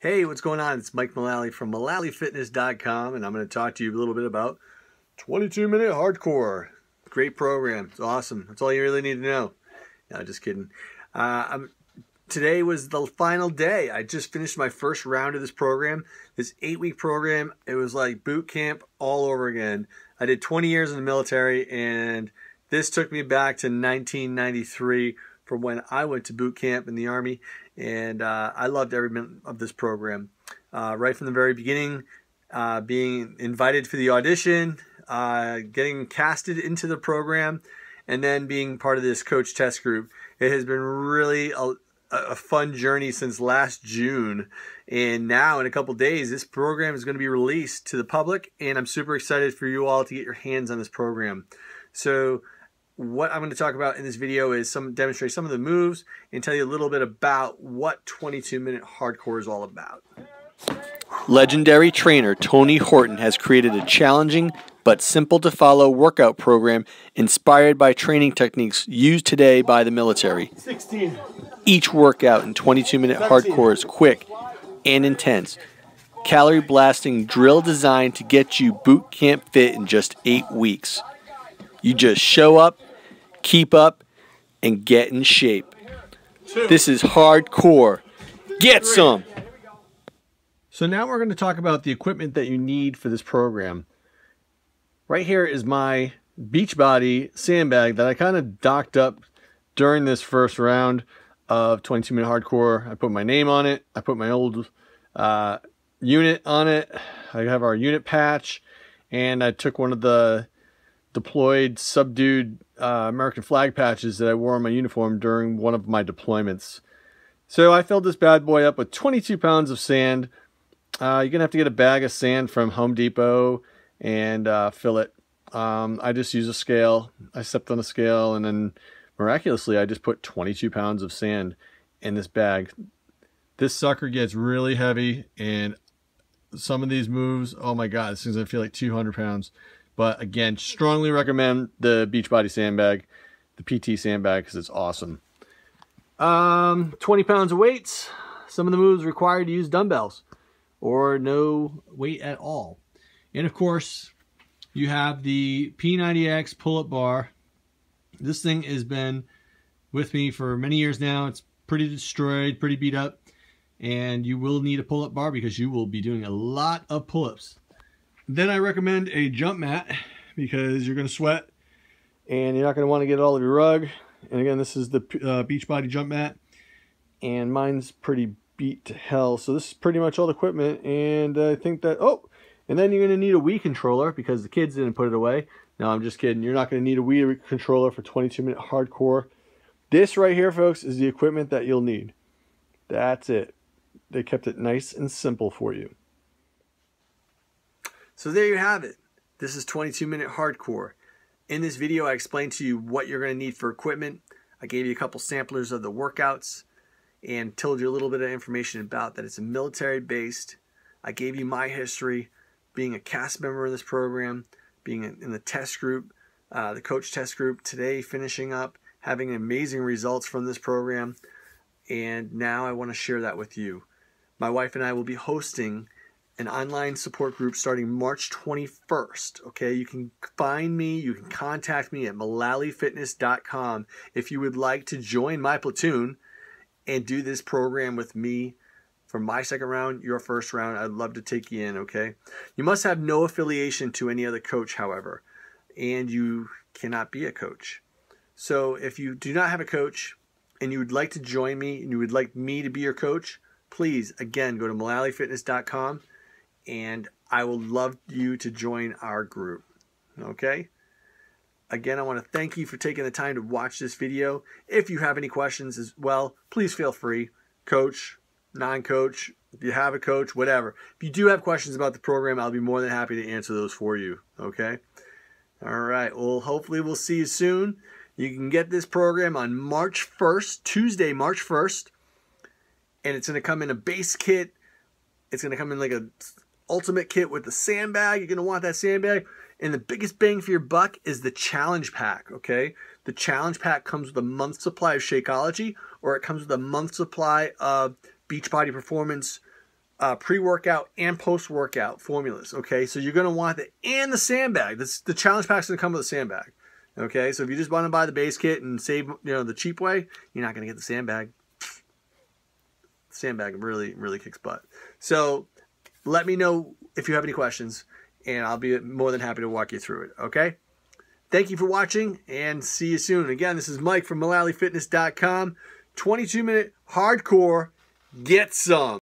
Hey, what's going on? It's Mike Mullaly from MullalyFitness.com, and I'm going to talk to you a little bit about 22 Minute Hard Corps. Great program. It's awesome. That's all you really need to know. No, just kidding. Uh, today was the final day. I just finished my first round of this program. This eight week program, it was like boot camp all over again. I did 20 years in the military, and this took me back to 1993 from when I went to boot camp in the Army, and uh, I loved every minute of this program. Uh, right from the very beginning, uh, being invited for the audition, uh, getting casted into the program, and then being part of this coach test group. It has been really a, a fun journey since last June. And now, in a couple days, this program is going to be released to the public, and I'm super excited for you all to get your hands on this program. So, what I'm going to talk about in this video is some demonstrate some of the moves and tell you a little bit about what 22 minute Hard Corps is all about. Legendary trainer Tony Horton has created a challenging but simple to follow workout program inspired by training techniques used today by the military. 16. Each workout in 22 minute Hard Corps is quick and intense. Calorie blasting drill designed to get you boot camp fit in just 8 weeks. You just show up keep up, and get in shape. This is hardcore. Get some. So now we're going to talk about the equipment that you need for this program. Right here is my Beachbody sandbag that I kind of docked up during this first round of 22 minute Hard Corps. I put my name on it. I put my old uh, unit on it. I have our unit patch and I took one of the deployed subdued uh, American flag patches that I wore on my uniform during one of my deployments. So I filled this bad boy up with 22 pounds of sand. Uh, you're going to have to get a bag of sand from Home Depot and uh, fill it. Um, I just use a scale. I stepped on a scale and then miraculously I just put 22 pounds of sand in this bag. This sucker gets really heavy and some of these moves, oh my god, this thing's gonna feel like 200 pounds. But again, strongly recommend the Beachbody sandbag, the PT sandbag, because it's awesome. Um, 20 pounds of weights. Some of the moves require to use dumbbells or no weight at all. And of course, you have the P90X pull-up bar. This thing has been with me for many years now. It's pretty destroyed, pretty beat up. And you will need a pull-up bar because you will be doing a lot of pull-ups. Then I recommend a jump mat because you're going to sweat and you're not going to want to get all of your rug. And again, this is the uh, Beachbody jump mat and mine's pretty beat to hell. So this is pretty much all the equipment. And I think that, oh, and then you're going to need a Wii controller because the kids didn't put it away. No, I'm just kidding. You're not going to need a Wii controller for 22 minute Hard Corps. This right here, folks, is the equipment that you'll need. That's it. They kept it nice and simple for you. So there you have it. This is 22 minute Hard Corps. In this video, I explained to you what you're going to need for equipment. I gave you a couple samplers of the workouts and told you a little bit of information about that it's a military based. I gave you my history, being a cast member in this program, being in the test group, uh, the coach test group, today finishing up, having amazing results from this program. And now I want to share that with you. My wife and I will be hosting an online support group starting March 21st. Okay, you can find me, you can contact me at mullalyfitness.com if you would like to join my platoon and do this program with me for my second round, your first round. I'd love to take you in, okay? You must have no affiliation to any other coach, however, and you cannot be a coach. So if you do not have a coach and you would like to join me and you would like me to be your coach, please, again, go to mullalyfitness.com and I would love you to join our group. Okay? Again, I want to thank you for taking the time to watch this video. If you have any questions as well, please feel free. Coach, non-coach, if you have a coach, whatever. If you do have questions about the program, I'll be more than happy to answer those for you. Okay? All right. Well, hopefully we'll see you soon. You can get this program on March 1st, Tuesday, March 1st. And it's going to come in a base kit. It's going to come in like a ultimate kit with the sandbag. You're going to want that sandbag. And the biggest bang for your buck is the challenge pack, okay? The challenge pack comes with a month supply of Shakeology or it comes with a month supply of Beachbody Performance uh, pre-workout and post-workout formulas. Okay, so you're going to want the and the sandbag. This, the challenge pack's going to come with a sandbag. Okay, so if you just want to buy the base kit and save, you know, the cheap way, you're not going to get the sandbag. The Sandbag really, really kicks butt. So let me know if you have any questions, and I'll be more than happy to walk you through it. Okay. Thank you for watching, and see you soon. Again, this is Mike from MullalyFitness.com. 22 minute Hard Corps. Get some.